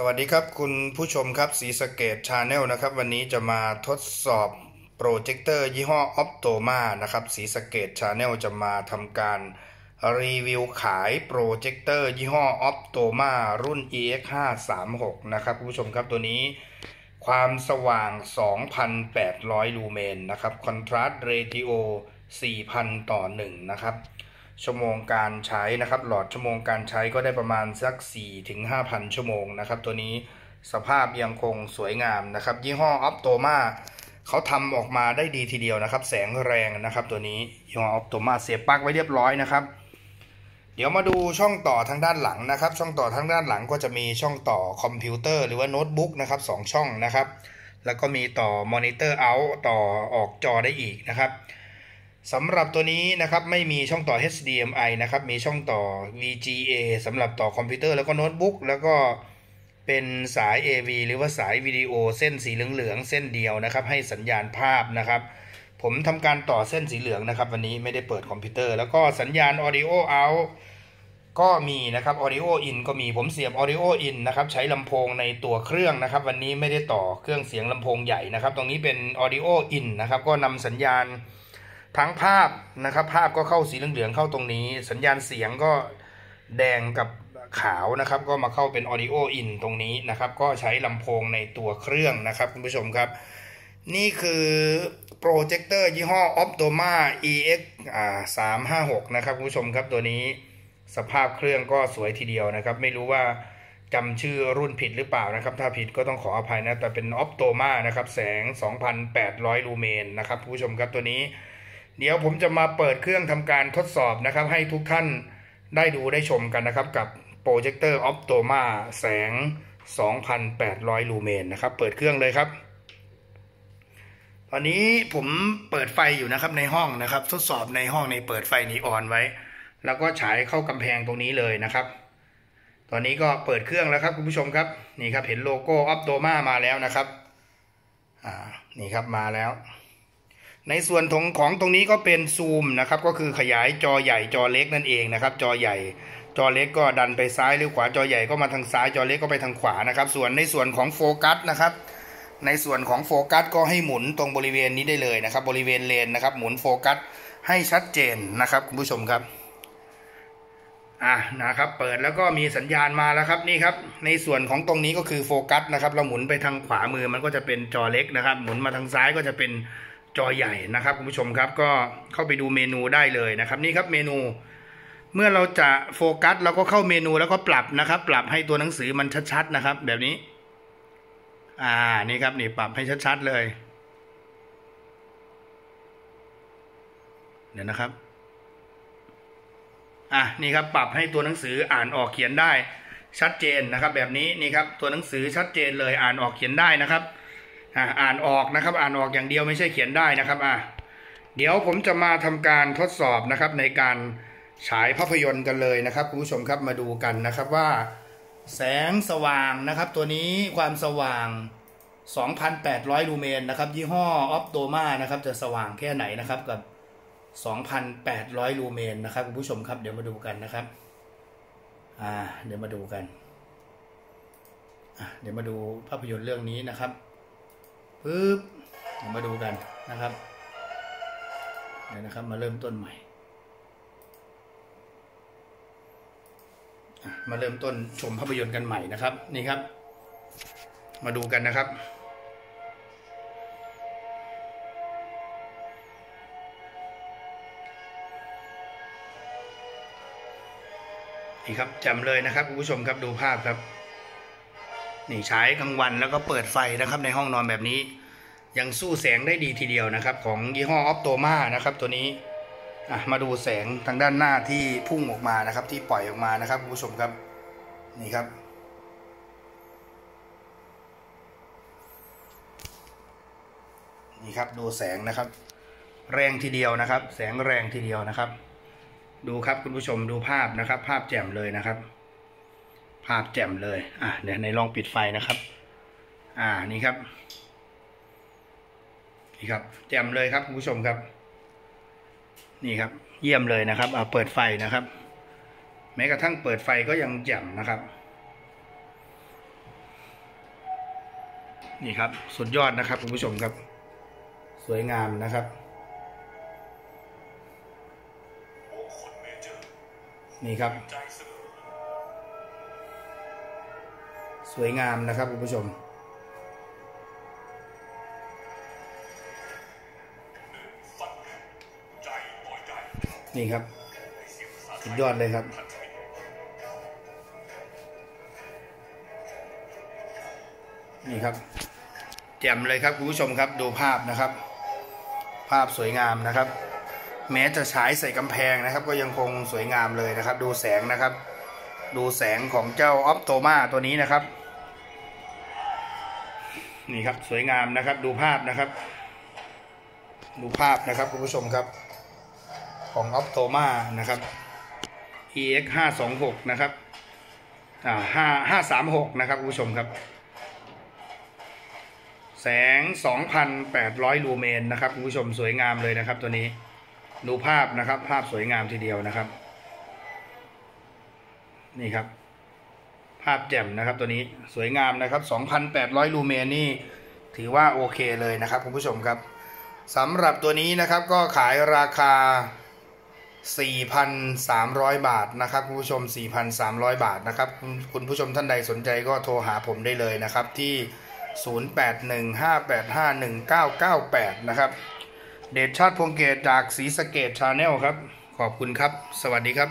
สวัสดีครับคุณผู้ชมครับศรีสะเกษ channel นะครับ วันนี้จะมาทดสอบโปรเจคเตอร์ยี่ห้อ Optoma นะครับศรีสะเกษ channel จะมาทำการรีวิวขายโปรเจคเตอร์ยี่ห้อ Optoma รุ่น EX536 นะครับคุณผู้ชมครับตัวนี้ ความสว่าง 2,800 ลูเมนนะครับ contrast ratio 4,000 ต่อ 1 นะครับ ชั่วโมงการใช้นะครับ หลอดชั่วโมงการใช้ก็ได้ประมาณสัก4ถึง5,000ชั่วโมงนะครับ ตัวนี้สภาพยังคงสวยงามนะครับ ยี่ห้อออปโตมาเขาทำออกมาได้ดีทีเดียวนะครับ แสงแรงนะครับ ตัวนี้ยี่ห้อออปโตมาเสียบปลั๊กไว้เรียบร้อยนะครับ เดี๋ยวมาดูช่องต่อทางด้านหลังนะครับ ช่องต่อทางด้านหลังก็จะมีช่องต่อคอมพิวเตอร์หรือว่าโน้ตบุ๊กนะครับสช่องนะครับ แล้วก็มีต่อมอนิเตอร์เอาต่อออกจอได้อีกนะครับ สำหรับตัวนี้นะครับไม่มีช่องต่อ HDMI นะครับมีช่องต่อ VGA สำหรับต่อคอมพิวเตอร์แล้วก็โน้ตบุ๊กแล้วก็เป็นสาย AV หรือว่าสายวิดีโอเส้นสีเหลืองๆเส้นเดียวนะครับ ให้สัญญาณภาพนะครับ ผมทำการต่อเส้นสีเหลืองนะครับ วันนี้ไม่ได้เปิดคอมพิวเตอร์ แล้วก็สัญญาณ Audio Out ก็มีนะครับ Audio In ก็มีผมเสียบ Audio In นะครับใช้ลำโพงในตัวเครื่องนะครับ วันนี้ไม่ได้ต่อเครื่องเสียงลำโพงใหญ่นะครับ ตรงนี้เป็น Audio In นะครับก็นำสัญญาณ ทั้งภาพนะครับ ภาพก็เข้าสีเหลืองๆเข้าตรงนี้ สัญญาณเสียงก็แดงกับขาวนะครับ ก็มาเข้าเป็น Audio In ตรงนี้นะครับ ก็ใช้ลำโพงในตัวเครื่องนะครับคุณผู้ชมครับ นี่คือโปรเจคเตอร์ยี่ห้อ Optoma EX อ่า356 นะครับคุณผู้ชมครับตัวนี้สภาพเครื่องก็สวยทีเดียวนะครับ ไม่รู้ว่าจำชื่อรุ่นผิดหรือเปล่านะครับ ถ้าผิดก็ต้องขออภัยนะ แต่เป็น Optoma นะครับ แสง 2,800 ลูเมนนะครับคุณผู้ชมครับตัวนี้ เดี๋ยวผมจะมาเปิดเครื่องทำการทดสอบนะครับ ให้ทุกท่านได้ดูได้ชมกันนะครับ กับโปรเจคเตอร์ Optoma แสง 2,800 ลูเมนนะครับ เปิดเครื่องเลยครับ ตอนนี้ผมเปิดไฟอยู่นะครับในห้องนะครับ ทดสอบในห้องในเปิดไฟนีออนไว้ แล้วก็ฉายเข้ากำแพงตรงนี้เลยนะครับ ตอนนี้ก็เปิดเครื่องแล้วครับคุณผู้ชมครับ นี่ครับเห็นโลโก้ Optoma มาแล้วนะครับ อ่า นี่ครับมาแล้ว ในส่วนของของตรงนี้ก็เป็นซูมนะครับก็คือขยายจอใหญ่จอเล็กนั่นเองนะครับ จอใหญ่จอเล็กก็ดันไปซ้ายหรือขวาจอใหญ่ก็มาทางซ้ายจอเล็กก็ไปทางขวานะครับ ส่วนในส่วนของโฟกัสนะครับ ในส่วนของโฟกัสก็ให้หมุนตรงบริเวณนี้ได้เลยนะครับ บริเวณเลนส์นะครับ หมุนโฟกัสให้ชัดเจนนะครับคุณผู้ชมครับอะนะครับเปิดแล้วก็มีสัญญาณมาแล้วครับนี่ครับ ในส่วนของตรงนี้ก็คือโฟกัสนะครับ เราหมุนไปทางขวามือมันก็จะเป็นจอเล็กนะครับ หมุนมาทางซ้ายก็จะเป็น จอใหญ่นะครับคุณผู้ชมครับก็เข้าไปดูเมนูได้เลยนะครับนี่ครับเมนู เมื่อเราจะโฟกัสเราก็เข้าเมนูแล้วก็ปรับนะครับ ปรับให้ตัวหนังสือมันชัดๆนะครับ แบบนี้ อ่านี่ครับนี่ปรับให้ชัดๆเลยเดี๋ยวนะครับอะนี่ครับปรับให้ตัวหนังสืออ่านออกเขียนได้ชัดเจนนะครับ แบบนี้นี่ครับตัวหนังสือชัดเจนเลยอ่านออกเขียนได้นะครับ อ่านออกนะครับ อ่านออกอย่างเดียวไม่ใช่เขียนได้นะครับอะเดี๋ยวผมจะมาทำการทดสอบนะครับในการฉายภาพยนตร์กันเลยนะครับคุณผู้ชมครับมาดูกันนะครับว่า แสงสว่างนะครับตัวนี้ความสว่าง 2,800 ลูเมนนะครับยี่ห้อออฟโตมานะครับจะสว่างแค่ไหนนะครับกับ 2,800 ลูเมนนะครับคุณผู้ชมครับเดี๋ยวมาดูกันนะครับอ่าเดี๋ยวมาดูกันอะเดี๋ยวมาดูภาพยนตร์เรื่องนี้นะครับ ปึ๊บมาดูกันนะครับเดี๋ยวนะครับมาเริ่มต้นใหม่ มาเริ่มต้นชมภาพยนตร์กันใหม่นะครับ นี่ครับ มาดูกันนะครับนี่ครับจำเลยนะครับคุณผู้ชมครับดูภาพครับ นี่ใช้กลางวันแล้วก็เปิดไฟนะครับในห้องนอนแบบนี้ ยังสู้แสงได้ดีทีเดียวนะครับ ของยี่ห้อออฟโตมานะครับตัวนี้มาดูแสงทางด้านหน้าที่พุ่งออกมานะครับ ที่ปล่อยออกมานะครับคุณผู้ชมครับนี่ครับ นี่ครับดูแสงนะครับ แรงทีเดียวนะครับ แสงแรงทีเดียวนะครับ ดูครับคุณผู้ชมดูภาพนะครับ ภาพแจ่มเลยนะครับ ภาพแจ่มเลย อะเดี๋ยวในลองปิดไฟนะครับ อ่านี่ครับ นี่ครับ แจ่มเลยครับคุณผู้ชมครับ นี่ครับ เยี่ยมเลยนะครับเอาเปิดไฟนะครับ แม้กระทั่งเปิดไฟก็ยังแจ่มนะครับ นี่ครับ สุดยอดนะครับคุณผู้ชมครับ สวยงามนะครับนี่ครับ สวยงามนะครับคุณผู้ชม นี่ครับสุดยอดเลยครับ นี่ครับแจ่มเลยครับคุณผู้ชมครับดูภาพนะครับ ภาพสวยงามนะครับ แม้จะฉายใส่กำแพงนะครับ ก็ยังคงสวยงามเลยนะครับ ดูแสงนะครับ ดูแสงของเจ้าออฟโตมาตัวนี้นะครับ นี่ครับสวยงามนะครับ ดูภาพนะครับ ดูภาพนะครับคุณผู้ชมครับ ของออฟโตมานะครับ EX 5 2 6นะครับอ่า5 5 3 6นะครับคุณผู้ชมครับ แสง2,800ลูเมนนะครับคุณผู้ชมสวยงามเลยนะครับ ตัวนี้ ดูภาพนะครับ ภาพสวยงามทีเดียวนะครับ นี่ครับาพแจ่มนะครับตัวนี้สวยงามนะครับ 2,800 ลูเมนนี่ถือว่าโอเคเลยนะครับคุณผู้ชมครับสำหรับตัวนี้นะครับก็ขายราคา 4,300 บาทนะครับคุณผู้ชม 4,300 บาทนะครับคุณผู้ชมท่านใดสนใจก็โทรหาผมได้เลยนะครับที่ 0815851998 นะครับ เดชชาติพงเกตจากศรีสะเกษ channel ครับ ขอบคุณครับ สวัสดีครับ